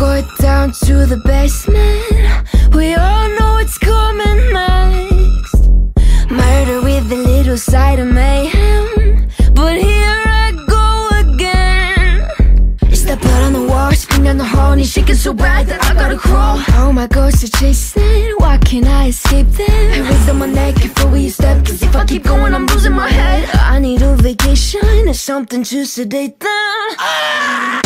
But down to the basement. We all know what's coming next. Murder with a little side of mayhem. But here I go again. The blood on the wall, spin down the hall And it's shaking so bad that I gotta crawl. All my ghosts are chasing, why can't I escape them? Hands on my neck before we step. Cause if I keep going I'm losing my head. I need a vacation or something to sedate them. Ah!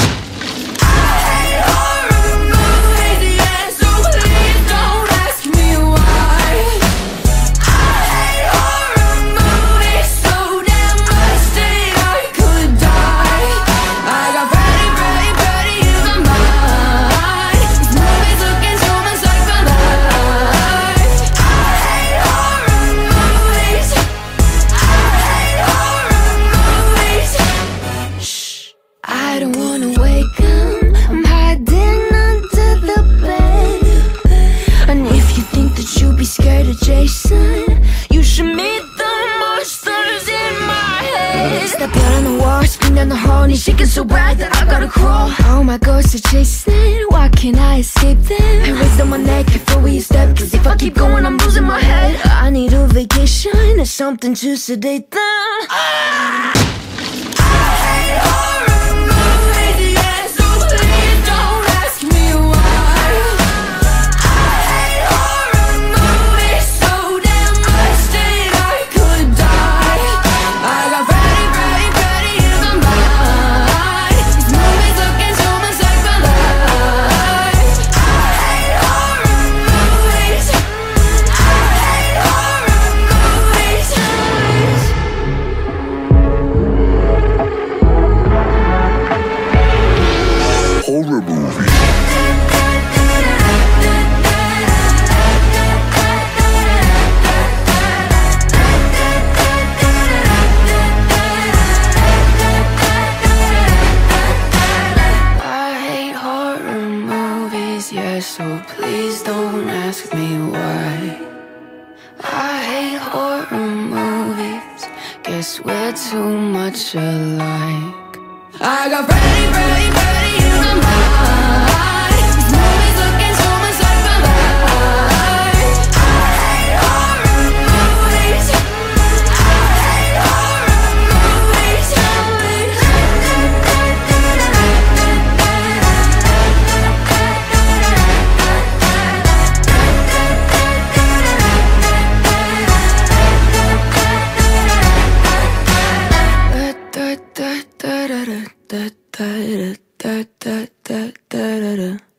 Scared of Jason. You should meet the monsters in my head. The blood on the wall, spin down the hall And he's shaking so bad that I gotta crawl. All my ghosts are chasing, why can't I escape them? Hands on my neck before we step Cause if I keep going I'm losing my head. I need a vacation or something to sedate them. Ah! Yeah, so please don't ask me why. I hate horror movies, guess we're too much alike. I got Freddy, Freddy, da da da da da da